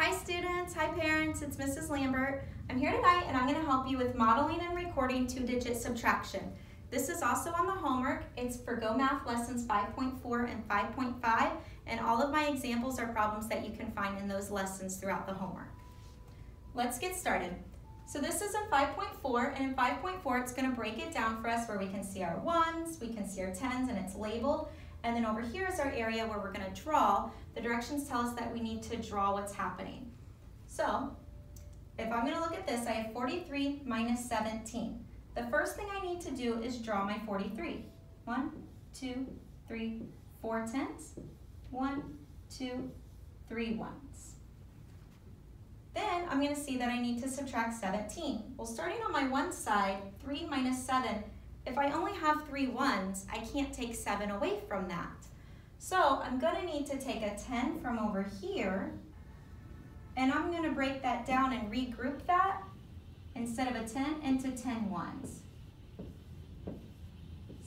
Hi students, hi parents, it's Mrs. Lambert. I'm here tonight and I'm going to help you with modeling and recording two-digit subtraction. This is also on the homework. It's for Go Math Lessons 5.4 and 5.5 and all of my examples are problems that you can find in those lessons throughout the homework. Let's get started. So this is a 5.4 and in 5.4 it's going to break it down for us where we can see our ones, we can see our tens and it's labeled and then over here is our area where we're going to draw. The directions tell us that we need to draw what's happening. So if I'm going to look at this, I have 43 minus 17. The first thing I need to do is draw my 43. One, two, three, four tens. One, two, three ones. Then I'm going to see that I need to subtract 17. Well, starting on my one side, 3 minus 7 if I only have three ones, I can't take seven away from that. So I'm gonna need to take a 10 from over here, and I'm gonna break that down and regroup that instead of a 10 into 10 ones.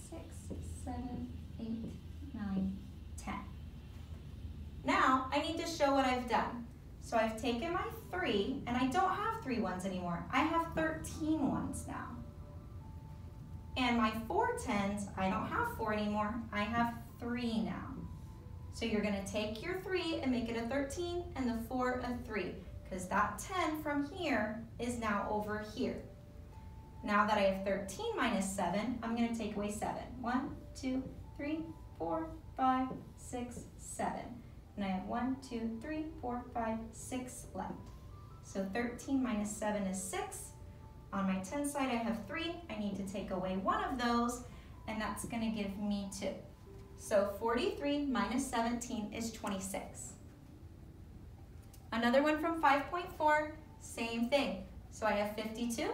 Six, seven, eight, nine, 10. Now I need to show what I've done. So I've taken my three, and I don't have three ones anymore. I have 13 ones now. And my four tens, I don't have four anymore, I have three now. So you're gonna take your three and make it a 13 and the four a three, because that 10 from here is now over here. Now that I have 13 minus seven, I'm gonna take away seven. One, two, three, four, five, six, seven. And I have one, two, three, four, five, six left. So 13 minus seven is six, on my 10 side, I have three. I need to take away one of those, and that's gonna give me two. So 43 minus 17 is 26. Another one from 5.4, same thing. So I have 52,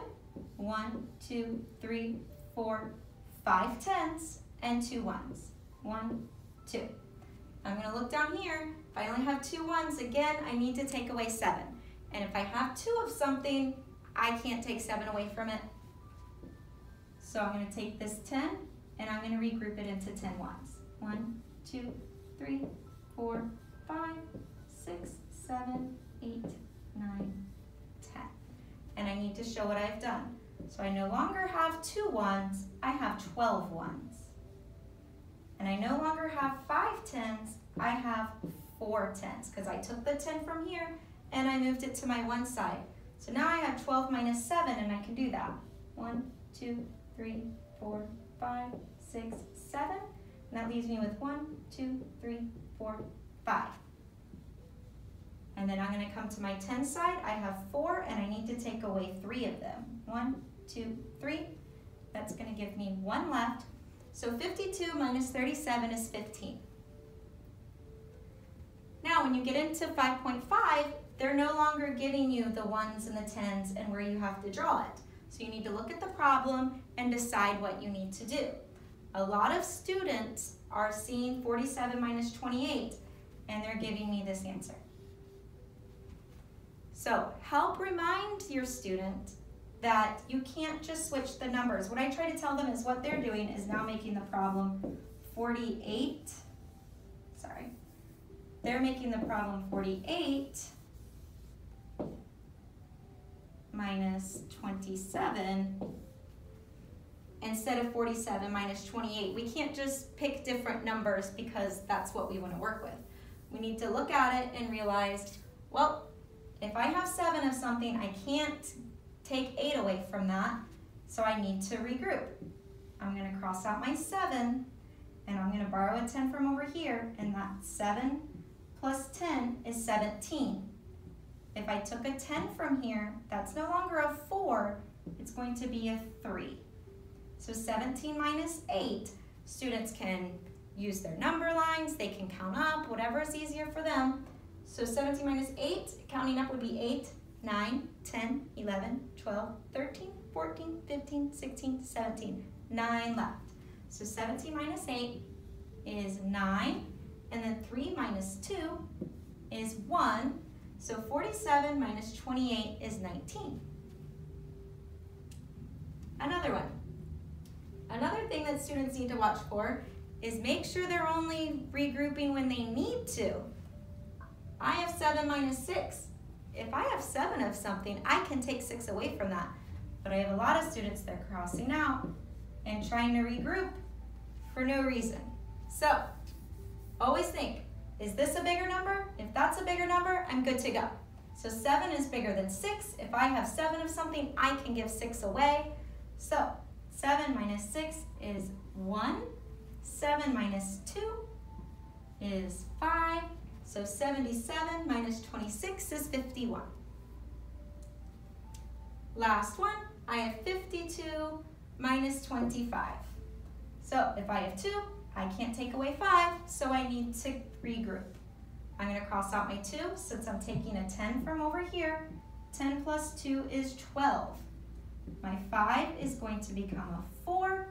one, two, three, four, five tens, and two ones. One, two. I'm gonna look down here. If I only have two ones, again, I need to take away seven. And if I have two of something, I can't take seven away from it. So I'm gonna take this 10 and I'm gonna regroup it into 10 ones. One, two, three, four, five, six, seven, eight, nine, 10. And I need to show what I've done. So I no longer have two ones, I have 12 ones. And I no longer have five tens, I have four tens because I took the 10 from here and I moved it to my one side. So now I have 12 minus 7, and I can do that. 1, 2, 3, 4, 5, 6, 7. And that leaves me with 1, 2, 3, 4, 5. And then I'm going to come to my 10 side. I have 4, and I need to take away 3 of them. 1, 2, 3. That's going to give me 1 left. So 52 minus 37 is 15. When you get into 5.5, they're no longer giving you the ones and the tens and where you have to draw it. So you need to look at the problem and decide what you need to do. A lot of students are seeing 47 minus 28 and they're giving me this answer. So help remind your student that you can't just switch the numbers. What I try to tell them is what they're doing is now making the problem 48, sorry, they're making the problem 48 minus 27 instead of 47 minus 28. We can't just pick different numbers because that's what we want to work with. We need to look at it and realize, well, if I have 7 of something, I can't take 8 away from that, so I need to regroup. I'm going to cross out my 7, and I'm going to borrow a 10 from over here, and that 7 plus 10 is 17. If I took a 10 from here, that's no longer a 4, it's going to be a 3. So 17 minus 8, students can use their number lines, they can count up, whatever is easier for them. So 17 minus 8, counting up would be 8, 9, 10, 11, 12, 13, 14, 15, 16, 17. 9 left. So 17 minus 8 is 9, and then 3 minus 2 is 1, so 47 minus 28 is 19. Another one. Another thing that students need to watch for is make sure they're only regrouping when they need to. I have 7 minus 6. if I have seven of something, I can take six away from that. But I have a lot of students that are crossing out and trying to regroup for no reason. So, always think, is this a bigger number? If that's a bigger number, I'm good to go. So seven is bigger than six. If I have seven of something, I can give six away. So seven minus six is one. Seven minus two is five. So 77 minus 26 is 51. Last one, I have 52 minus 25. So if I have two, I can't take away five, so I need to regroup. I'm gonna cross out my two since I'm taking a 10 from over here. 10 plus two is 12. My five is going to become a four,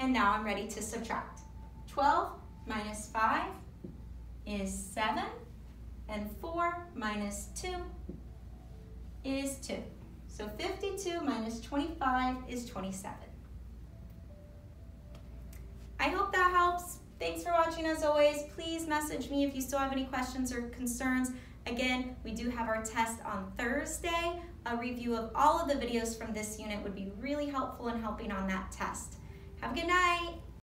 and now I'm ready to subtract. 12 minus five is seven, and four minus two is two. So 52 minus 25 is 27. I hope that helps. Thanks for watching as always. Please message me if you still have any questions or concerns. Again, we do have our test on Thursday. A review of all of the videos from this unit would be really helpful in helping on that test. Have a good night.